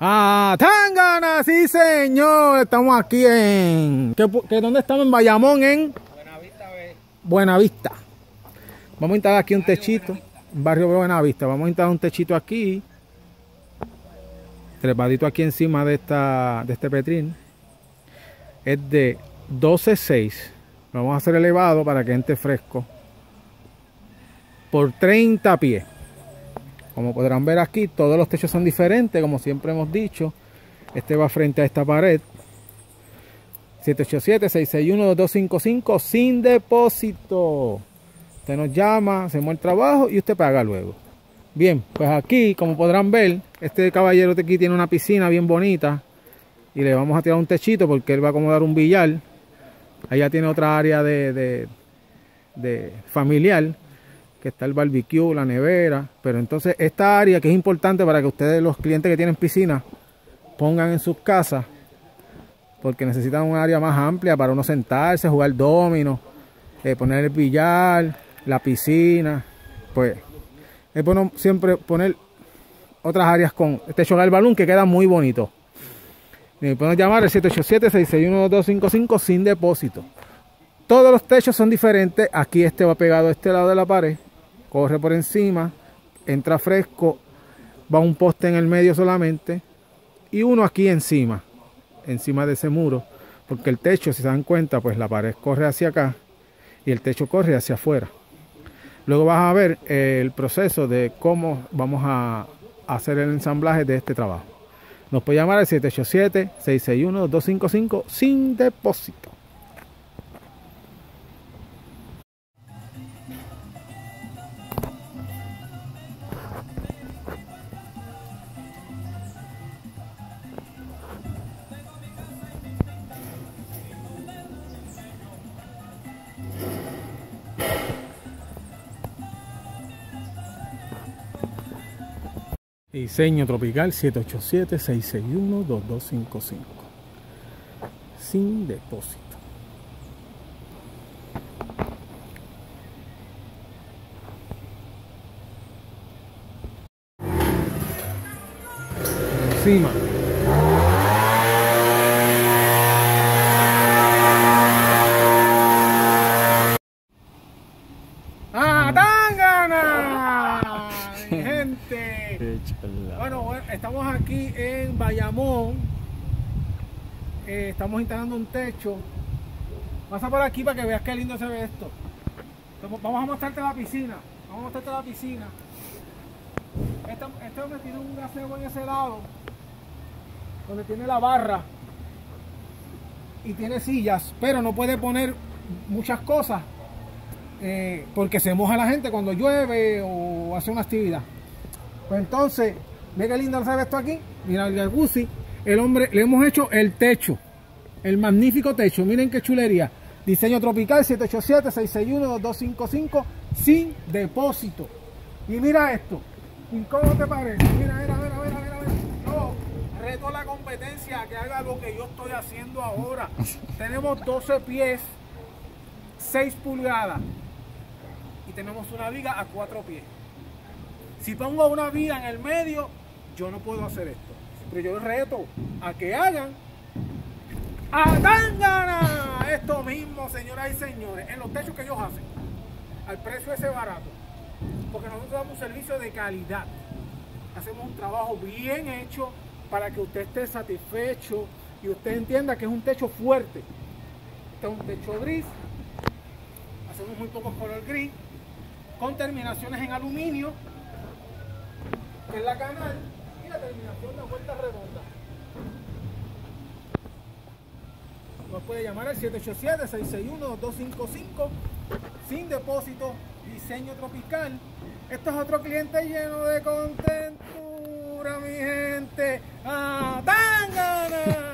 Ah, Tangana, sí señor. Estamos aquí en... ¿qué, qué, dónde estamos? En Bayamón, en... Buenavista, ve. Buenavista. Vamos a instalar aquí un techito. Barrio Buenavista. Vamos a instalar un techito aquí. Trepadito aquí encima de esta de este petrín. Es de 12.6. Vamos a hacer elevado para que entre fresco. Por 30 pies. Como podrán ver aquí, todos los techos son diferentes, como siempre hemos dicho. Este va frente a esta pared. 787-661-2255 sin depósito. Usted nos llama, hacemos el trabajo y usted paga luego. Bien, pues aquí, como podrán ver, este caballero de aquí tiene una piscina bien bonita. Y le vamos a tirar un techito porque él va a acomodar un billar. Allá tiene otra área de, de, de familiar que está el barbecue, la nevera, pero entonces esta área que es importante para que ustedes, los clientes que tienen piscina, pongan en sus casas, porque necesitan un área más amplia para uno sentarse, jugar domino, eh, poner el billar, la piscina, pues es bueno siempre poner otras áreas con este show del balón que queda muy bonito. Me pueden llamar al 787-661-2255 sin depósito. Todos los techos son diferentes. Aquí este va pegado a este lado de la pared corre por encima, entra fresco, va un poste en el medio solamente y uno aquí encima, encima de ese muro, porque el techo, si se dan cuenta, pues la pared corre hacia acá y el techo corre hacia afuera. Luego vas a ver el proceso de cómo vamos a hacer el ensamblaje de este trabajo. Nos puede llamar al 787-661-255 sin depósito. Diseño Tropical 787-661-2255. Sin depósito. Encima. ¡Ah, Tangana! Mi gente. Bueno, bueno, estamos aquí en Bayamón. Eh, estamos instalando un techo. Pasa por aquí para que veas qué lindo se ve esto. Vamos a mostrarte la piscina. Vamos a mostrarte la piscina. Este, este hombre tiene un gazebo en ese lado. Donde tiene la barra. Y tiene sillas. Pero no puede poner muchas cosas. Eh, porque se moja la gente cuando llueve o hace una actividad. Pues entonces, ve qué lindo se ve esto aquí. Mira el jacuzzi. El hombre, le hemos hecho el techo. El magnífico techo. Miren qué chulería. Diseño tropical 787-661-2255 sin depósito. Y mira esto. ¿Y cómo te parece? Mira, mira, mira, mira, mira. mira. Yo reto a la competencia a que haga lo que yo estoy haciendo ahora. Tenemos 12 pies, 6 pulgadas. Y tenemos una viga a 4 pies. Si pongo una viga en el medio, yo no puedo hacer esto. Pero yo reto a que hagan a esto mismo, señoras y señores, en los techos que ellos hacen, al precio ese barato. Porque nosotros damos un servicio de calidad. Hacemos un trabajo bien hecho para que usted esté satisfecho y usted entienda que es un techo fuerte. Este es un techo gris. Hacemos muy pocos color gris con terminaciones en aluminio es la canal y la terminación de vuelta redonda. Nos puede llamar al 787-661-255 sin depósito, diseño tropical. Esto es otro cliente lleno de contentura, mi gente. ¡Ah, Tangana!